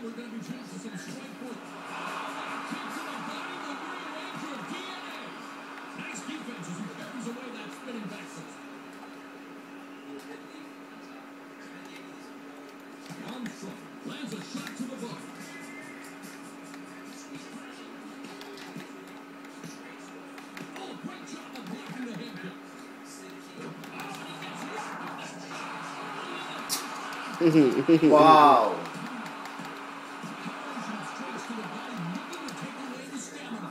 chances and Strikeforce. Kick to the body, the rearranger of DNA. Nice defense as he carries away that spinning back. Armstrong lands a shot to the bar. Oh, great job of blocking the head kick. Wow. Strikes to the body, looking to take away the stamina.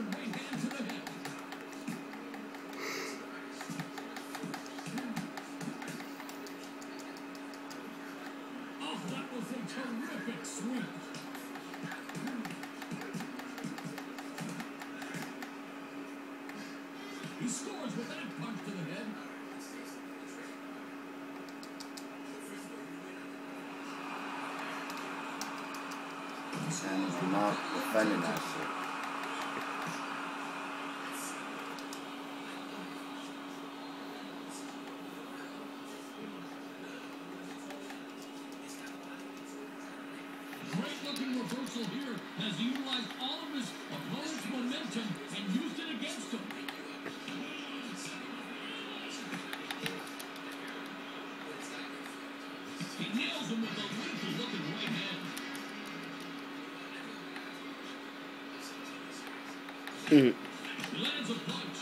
that was a terrific swing. He scores with that punch to the head. And he's not defending that shit. Great looking reversal here as he utilized all of his opponent's momentum and used it against him. He nails him with a lethal looking right hand. Lands a punch.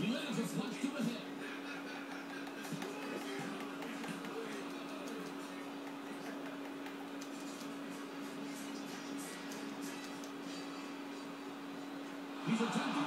Lands a punch He's attempting